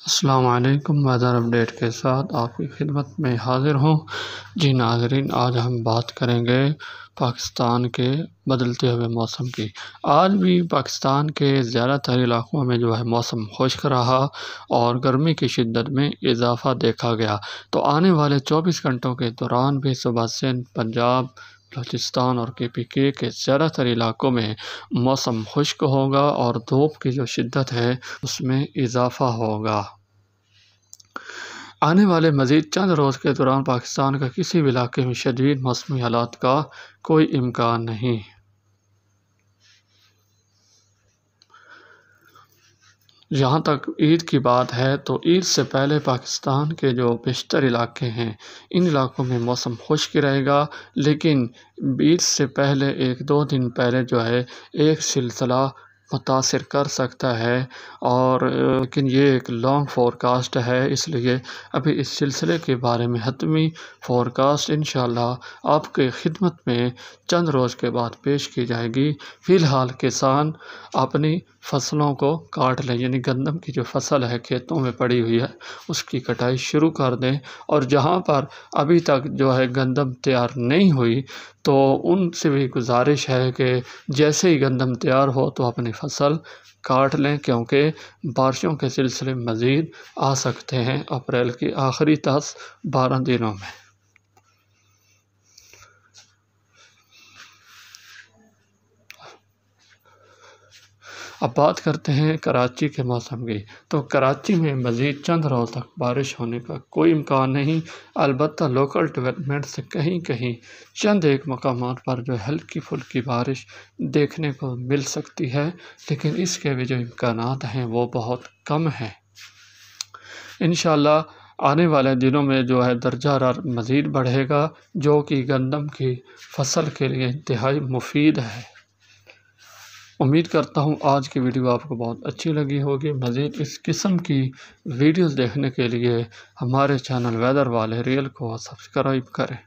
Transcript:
वालेकुम weather update के साथ आपकी खिदमत में हाज़िर हूँ। जी नाजरीन, आज हम बात करेंगे पाकिस्तान के बदलते हुए मौसम की। आज भी पाकिस्तान के ज़्यादातर इलाकों में जो है मौसम खुश्क रहा और गर्मी की शिद्दत में इजाफ़ा देखा गया। तो आने वाले 24 घंटों के दौरान भी सुबह सिंध पंजाब बलूचिस्तान और के पी के के ज़्यादातर इलाकों में मौसम खुश्क होगा और धूप की जो शिद्दत है, उसमें इजाफ़ा होगा। आने वाले मज़ीद चंद रोज़ के दौरान पाकिस्तान का किसी भी इलाके में शदीद मौसमी हालात का कोई इम्कान नहीं। जहाँ तक ईद की बात है तो ईद से पहले पाकिस्तान के जो बेशतर इलाके हैं, इन इलाकों में मौसम खुश्क रहेगा। लेकिन ईद से पहले एक दो दिन पहले जो है, एक सिलसिला मुतासर कर सकता है और लेकिन ये एक लॉन्ग फोरकास्ट है, इसलिए अभी इस सिलसिले के बारे में हतमी फोरकास्ट इन आपके खिदमत में चंद रोज़ के बाद पेश की जाएगी। फ़िलहाल किसान अपनी फ़सलों को काट लें, यानी गंदम की जो फ़सल है, खेतों में पड़ी हुई है, उसकी कटाई शुरू कर दें और जहाँ पर अभी तक जो है गंदम तैयार नहीं हुई तो उनसे भी गुजारिश है कि जैसे ही गंदम तैयार हो तो अपनी फ़सल काट लें, क्योंकि बारिशों के सिलसिले मज़ीद आ सकते हैं। अप्रैल की आखिरी दस बारह दिनों में। अब बात करते हैं कराची के मौसम की। तो कराची में मज़ीद चंद रोज़ तक बारिश होने का कोई इम्कान नहीं। अलबत् लोकल डेवलपमेंट से कहीं कहीं चंद एक मकाम पर जो हल्की फुल्की बारिश देखने को मिल सकती है, लेकिन इसके भी जो इम्कान हैं वो बहुत कम हैं। इन आने वाले दिनों में जो है दर्जा मज़ीद बढ़ेगा, जो कि गंदम की फ़सल के लिए इंतहाई मुफीद है। उम्मीद करता हूँ आज की वीडियो आपको बहुत अच्छी लगी होगी। मज़ीद इस किस्म की वीडियोस देखने के लिए हमारे चैनल वेदर वाले रियल को सब्सक्राइब करें।